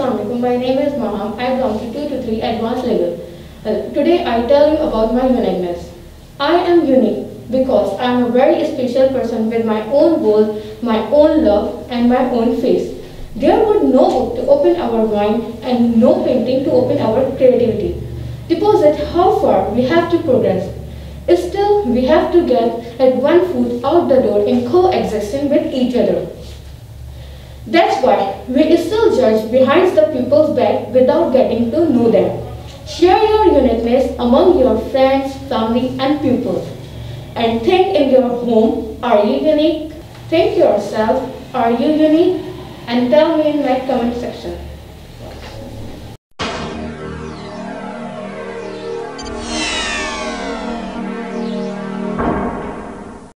Assalamualaikum. My name is Maham. I belong to 2 to 3 advanced level. Uh, today I tell you about my uniqueness. I am unique because I am a very special person with my own world, my own love and my own face. There would no book to open our mind and no painting to open our creativity. Deposit how far we have to progress. Still, we have to get at one foot out the door in coexisting with each other. That's why we still judge behind the people's back without getting to know them. Share your uniqueness among your friends, family and pupils. And think in your home, are you unique? Think yourself, are you unique? And tell me in my comment section.